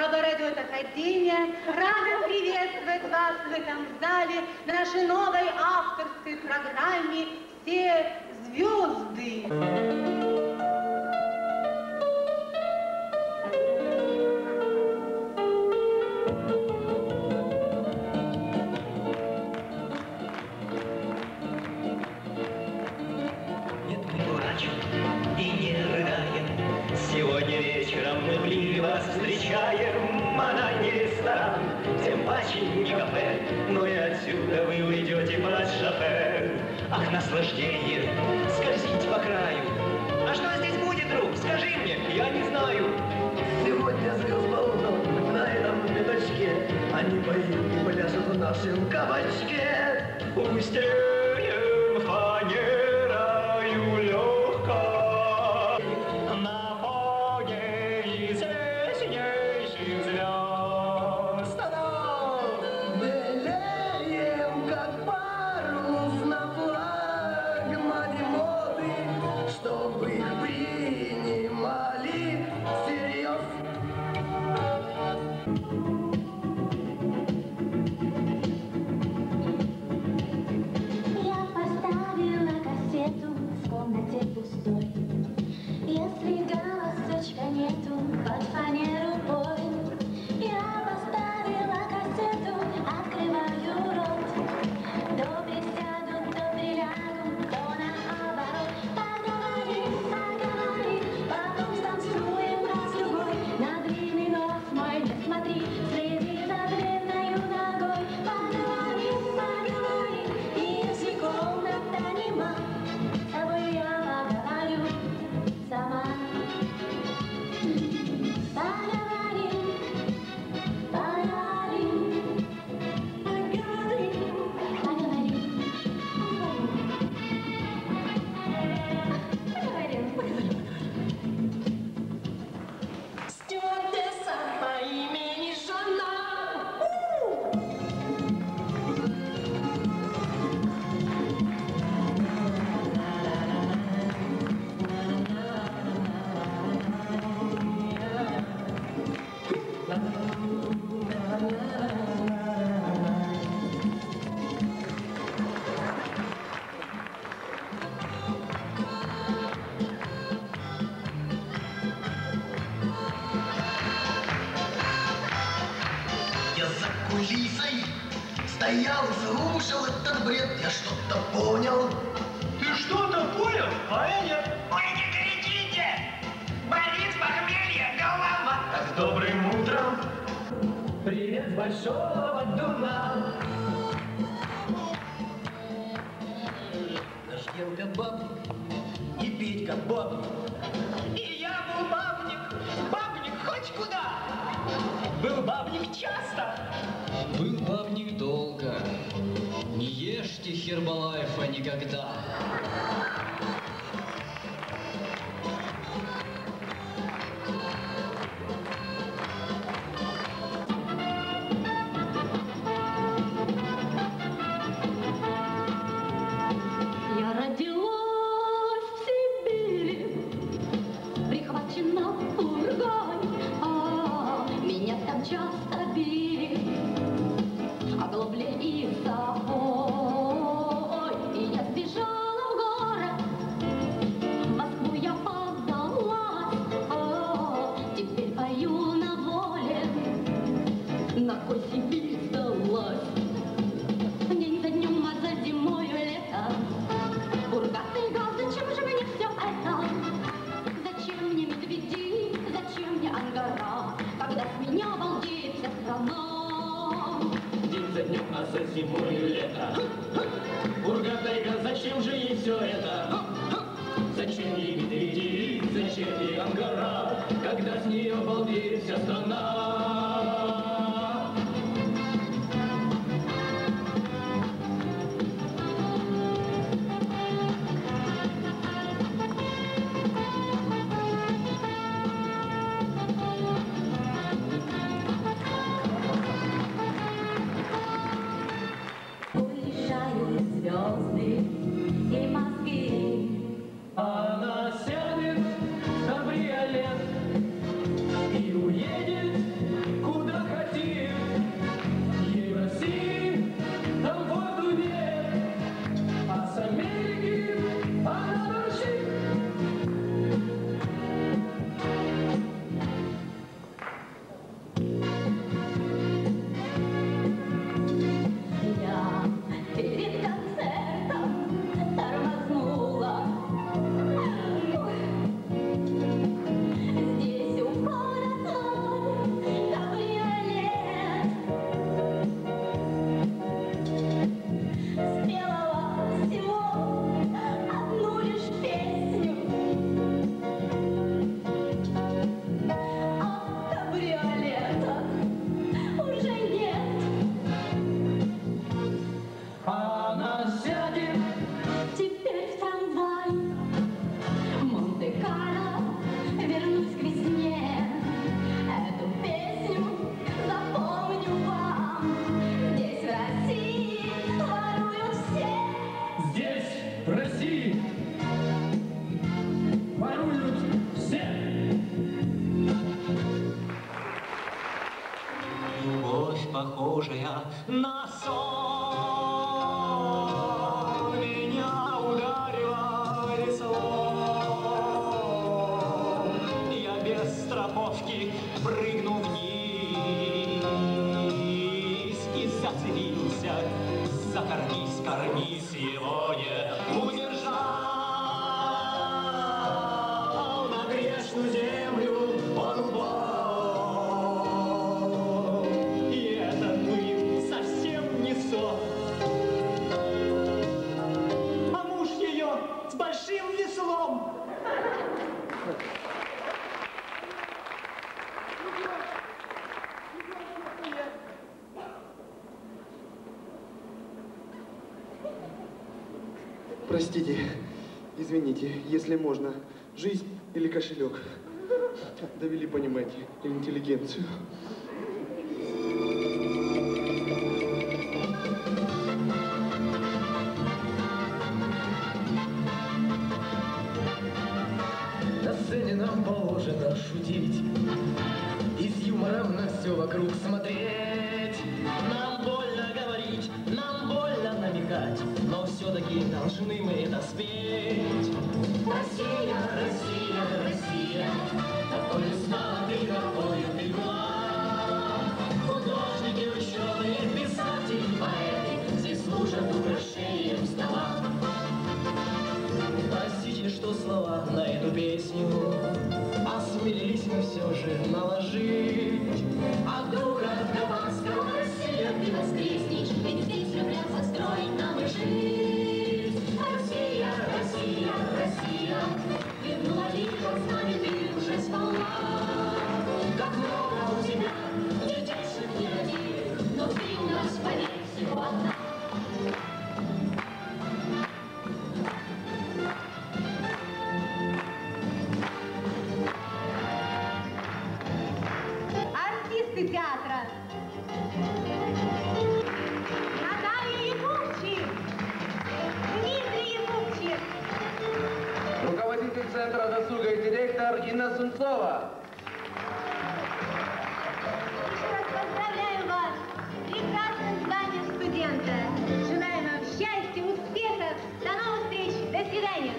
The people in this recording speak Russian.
Кабаре Дуэт Академия рада приветствовать вас в этом зале на нашей новой авторской программе «Все звезды». Ах, наслаждение, скользить по краю. А что здесь будет, друг? Скажи мне, я не знаю. Сегодня звездолом на этом пятачке Они поют и пляшут в нашем кабачке Пустеем стоял, слушал этот бред Я что-то понял Ты что-то понял? А я нет. Ой, не кричите! Болит похмелье, голова! А с добрым утром. Привет с большого дуна. Наш Генка бабник и Петька бабник you got. Когда с меня балдеет вся страна? День за днем, а за зимой лето. Ургатайга, зачем же ей все это? Зачем ей медведи, зачем ей ангара, когда с нее балдеет вся страна? Похожая на сон. Меня ударило весло. Я без страховки прыгну вниз и зацепился за карниз, карниз его не Простите, извините, если можно, жизнь или кошелек? Довели, понимаете, интеллигенцию. На сцене нам положено шутить И с юмором на все вокруг смотреть намекать, но все-таки должны мы это спеть. Россия, Россия, Россия, какой слава ты, какой ты глав. Художники, ученые, писатели, поэты здесь служат украшением стола. Простите, что слова на эту песню осмелились мы все же наложить. А вдруг от ордена Сунцова. Еще раз поздравляю вас с прекрасным званием студента. Желаем вам счастья, успехов. До новых встреч. До свидания.